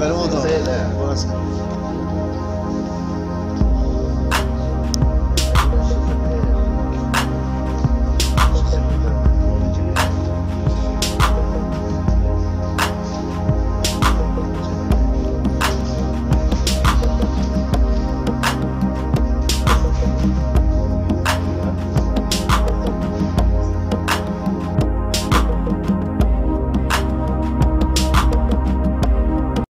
Benim odam. Orası.